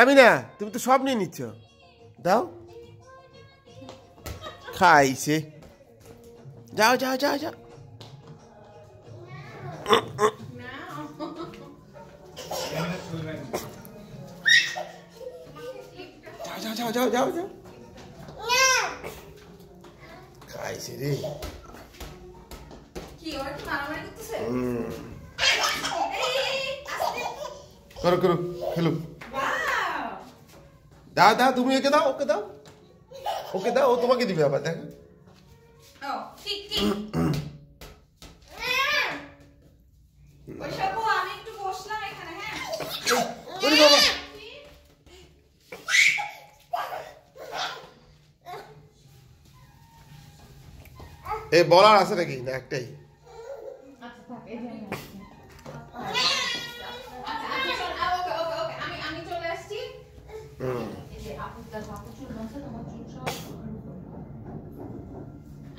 আমি না তুমি তো সব নিয়ে নিচ্ছ। দাও। খাইছে। যাও যাও যাও যাও। যাও যাও যাও যাও যাও খাইছে রে। করো করো খেলো! দা দা তুমি একে দাও ওকে দাও। ওকে দাও ও তোমাকে দিবে আবার দেখো। এ বলার আছে নাকি? না একটাই। আচ্ছা থাক এই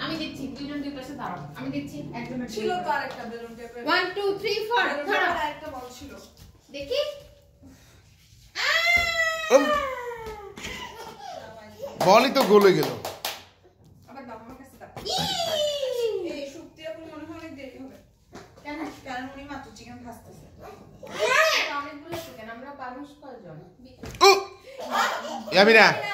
আমি দিচ্ছি দুইজন দুই পাশে দাঁড়াও। আমি একজনের ছিল তো আরেকটা balloon টেপের। One two three four balloon ধরো। আরেকটা বল ছিল। দেখি। বলই তো গলে গেল। আবার দাও আমার কাছে দাও এই শুক্তি আপু মনে হয় দেরি হবে। কেন? কারণ উনি মাত্র চিকেন ভাজতেছে। অনেকগুলো চিকেন আমরা মানুষ কয়জন Ya mira.